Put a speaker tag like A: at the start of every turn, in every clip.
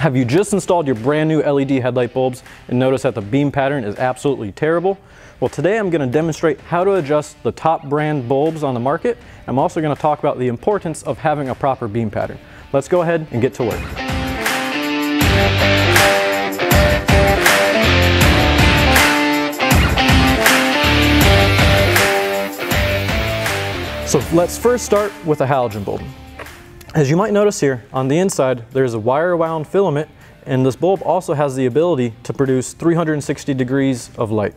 A: Have you just installed your brand new LED headlight bulbs and noticed that the beam pattern is absolutely terrible? Well, today I'm going to demonstrate how to adjust the top brand bulbs on the market. I'm also going to talk about the importance of having a proper beam pattern. Let's go ahead and get to work. So let's first start with a halogen bulb. As you might notice here, on the inside, there's a wire wound filament and this bulb also has the ability to produce 360 degrees of light.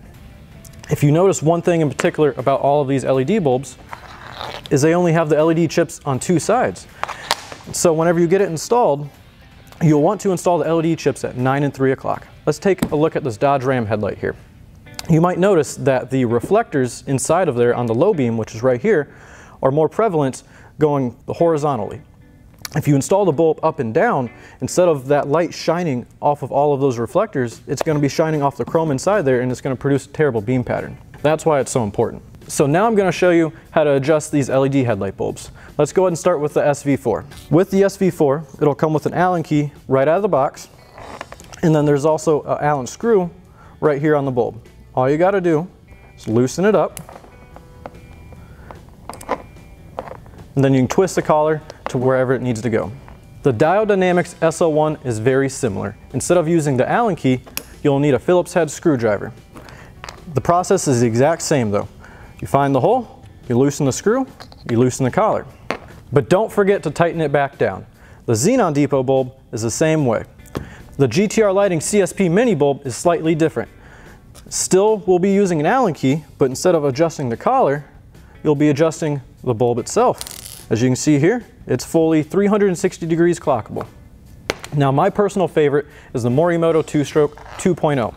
A: If you notice one thing in particular about all of these LED bulbs, is they only have the LED chips on two sides. So whenever you get it installed, you'll want to install the LED chips at 9 and 3 o'clock. Let's take a look at this Dodge Ram headlight here. You might notice that the reflectors inside of there on the low beam, which is right here, are more prevalent going horizontally. If you install the bulb up and down, instead of that light shining off of all of those reflectors, it's going to be shining off the chrome inside there and it's going to produce a terrible beam pattern. That's why it's so important. So now I'm going to show you how to adjust these LED headlight bulbs. Let's go ahead and start with the SV4. With the SV4, it'll come with an Allen key right out of the box. And then there's also an Allen screw right here on the bulb. All you got to do is loosen it up. And then you can twist the collar to wherever it needs to go. The Diode Dynamics SL1 is very similar. Instead of using the Allen key, you'll need a Phillips head screwdriver. The process is the exact same though. You find the hole, you loosen the screw, you loosen the collar. But don't forget to tighten it back down. The Xenon Depot bulb is the same way. The GTR Lighting CSP Mini bulb is slightly different. Still, we'll be using an Allen key, but instead of adjusting the collar, you'll be adjusting the bulb itself. As you can see here, it's fully 360 degrees clockable. Now my personal favorite is the Morimoto 2-stroke 2.0.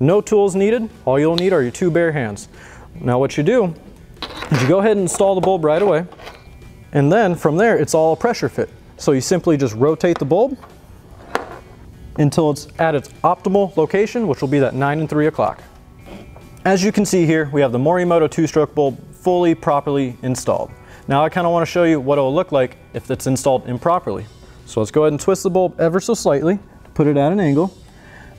A: No tools needed, all you'll need are your two bare hands. Now what you do is you go ahead and install the bulb right away, and then from there it's all a pressure fit. So you simply just rotate the bulb until it's at its optimal location, which will be that 9 and 3 o'clock. As you can see here, we have the Morimoto 2-stroke bulb fully properly installed. Now I kind of want to show you what it will look like if it's installed improperly. So let's go ahead and twist the bulb ever so slightly, to put it at an angle.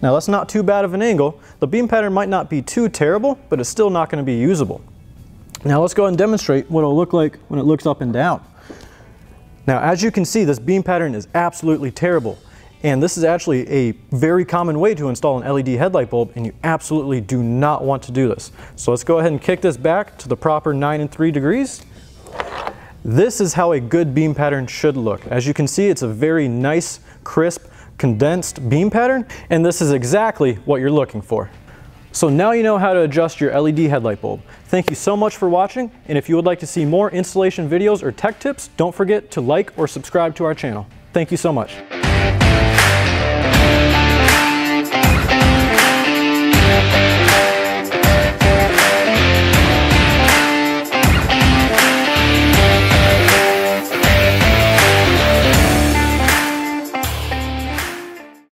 A: Now that's not too bad of an angle. The beam pattern might not be too terrible, but it's still not going to be usable. Now let's go ahead and demonstrate what it'll look like when it looks up and down. Now as you can see, this beam pattern is absolutely terrible. And this is actually a very common way to install an LED headlight bulb and you absolutely do not want to do this. So let's go ahead and kick this back to the proper 9 and 3 degrees this is how a good beam pattern should look. As you can see, it's a very nice, crisp, condensed beam pattern, and this is exactly what you're looking for. So now you know how to adjust your LED headlight bulb. Thank you so much for watching, and if you would like to see more installation videos or tech tips, don't forget to like or subscribe to our channel. Thank you so much.